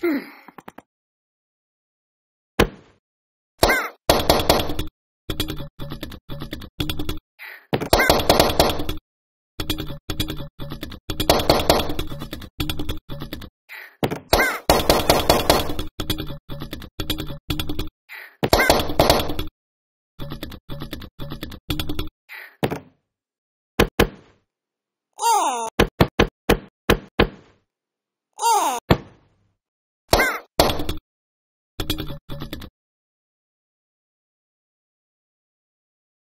Hmm.